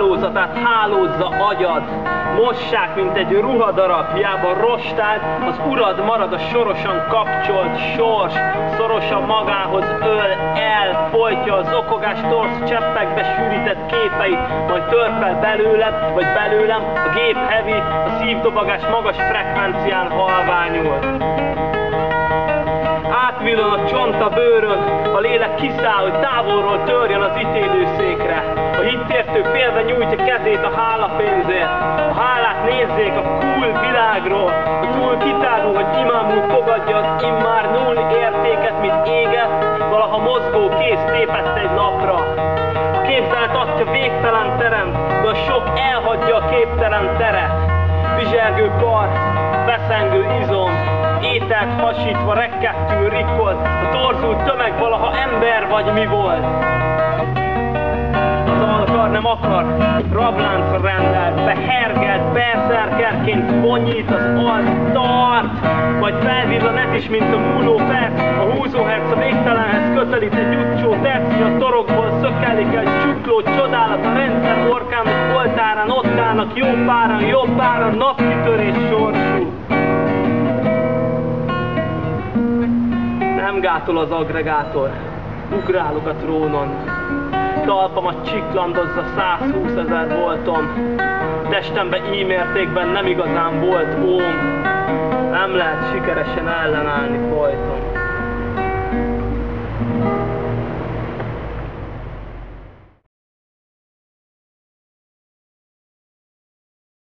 arcát hálózza agyad, mossák, mint egy ruhadarab, hiába rostád, az urad marad a sorosan kapcsolt sors, szorosan magához öl, el, folytja az okogás torsz cseppekbe sűrített képeit, majd törpel belőled, vagy belőlem, a gép heavy, a szívdobagás magas frekvencián halványul átvillan a bőrön, a lélek kiszáll, hogy távolról törjön az ítélőszékre. A hittértő félve nyújtja kezét a hálapénzért. A hálát nézzék a cool világról, a túl kitárul, hogy imámul fogadja az immár null értéket, mint éget, valaha mozgó kész tépett egy lapra. A képzelt atya végtelen terem, de a sok elhagyja a képtelen teret. Vizsergő kar, feszengő izom, ételt hasítva rekkettül rikkolt, a torzult tömeg valaha ember vagy mi volt. Az alkar nem akar, rabláncra rendelt, behergelt, berszerkerként vonyít az alt, tart, majd felvillan ez is, mint a múló perc, a húzóherc a végtelenhez közelít egy utcsó terci, a torokból szökelik egy csukló csodálat, a rendszer orkának oltárán ott állnak jó páran, jobb páran, napkitörés Hangától az agregátor, ugrálok a trónon. Talpamat csiklandozza 120 ezer voltom, testembe így ímértékben nem igazán volt óm. Nem lehet sikeresen ellenállni folyton.